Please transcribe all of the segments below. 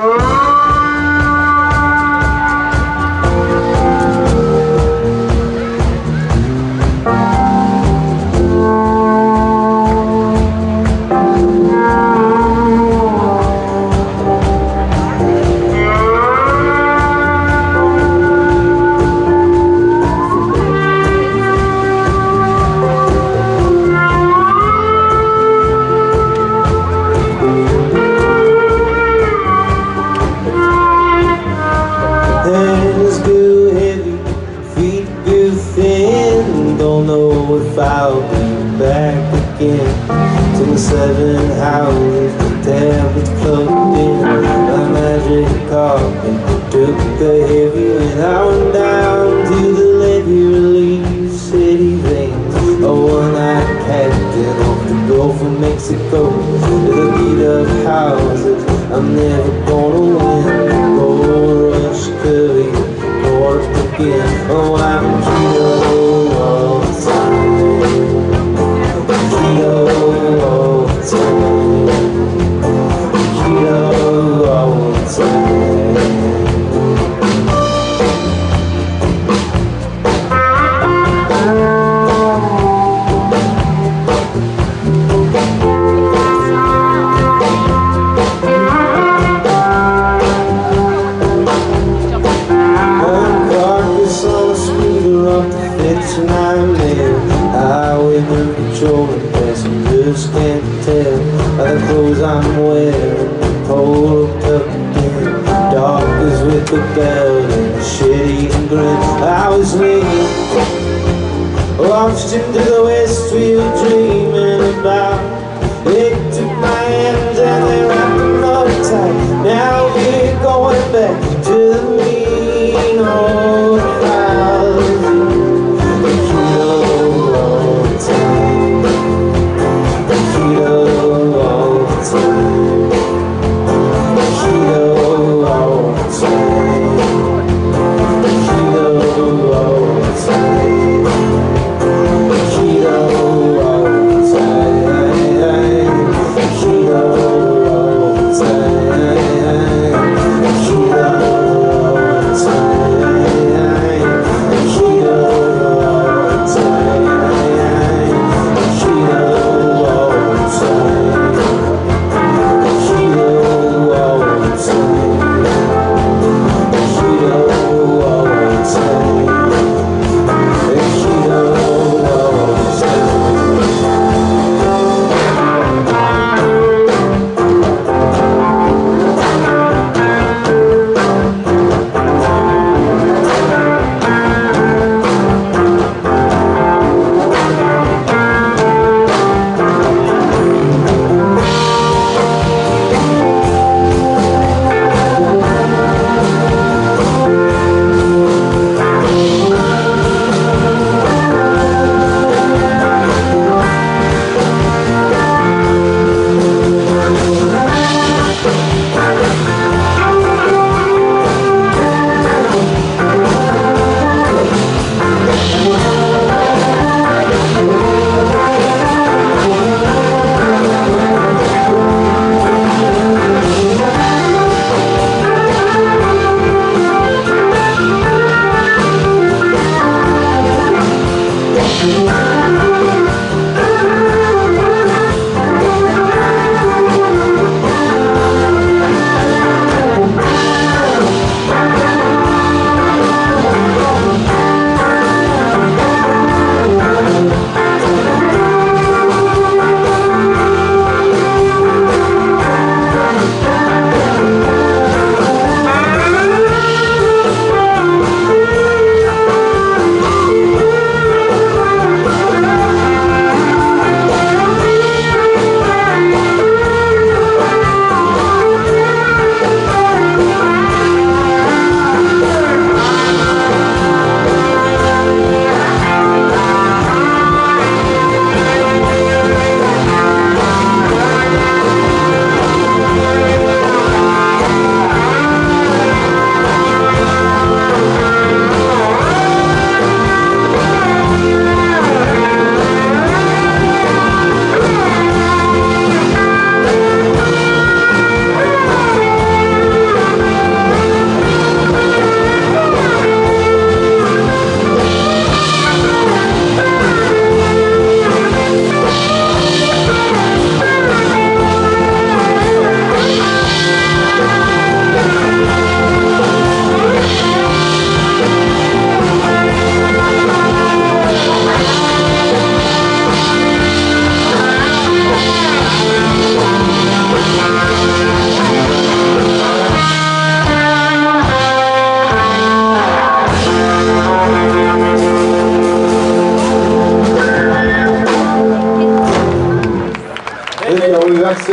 Oh! Seven hours houses Tablet plugged in a magic carpet Took a heavy wind I went down to the levee relief city veins. A one-eyed captain off the Gulf of Mexico. To the beat of houses I'm never gonna win. Gold rush curvy, quarter again. Oh, I'm Highwayman patrolling passengers can't tell By the clothes I'm wearing. Pulled up Dark as with the bell and a shit-eating grin I was leaning Launched into the west we were dreaming about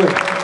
you.